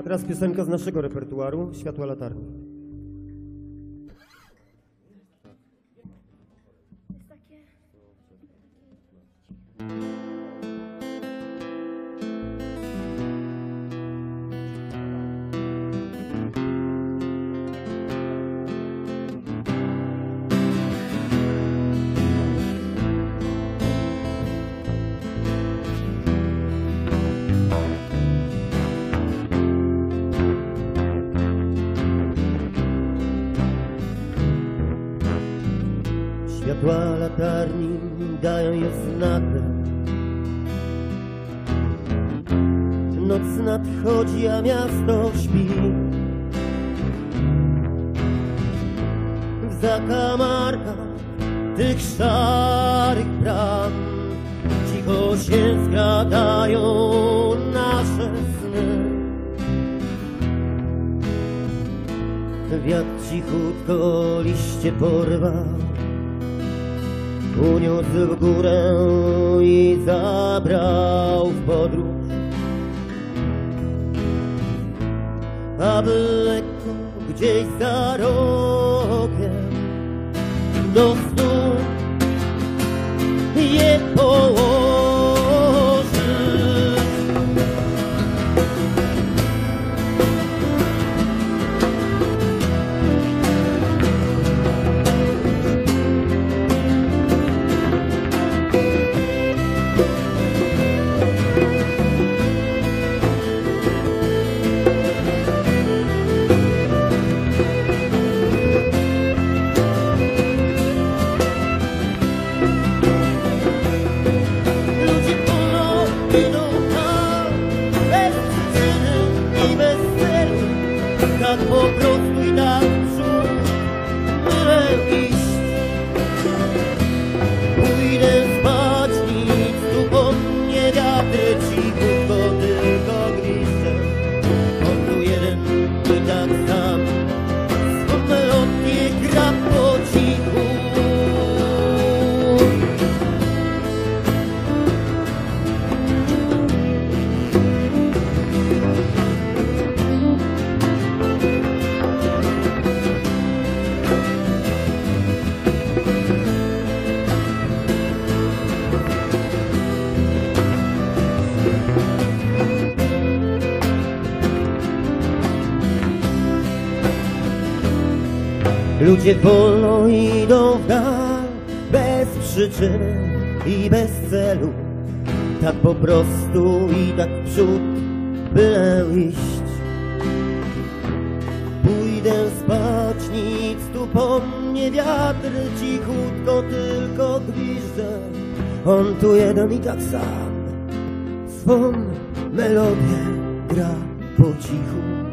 A teraz piosenka z naszego repertuaru, Światła latarni. Światła latarni dają je znate. Noc nadchodzi, a miasto śpi. W zakamarkach tych szarych bram cicho się zgadają nasze sny. Wiatr cichutko liście porwał Uniósł w górę i zabrał w podróż. A lekko gdzieś za rogiem Do Tak Ludzie wolno idą w dal, bez przyczyny i bez celu. Tak po prostu i tak w przód, byle iść. Pójdę spać, nic tu po mnie wiatr, cichutko tylko gwizdże. On tu jeden i tak sam, swą melodię gra po cichu.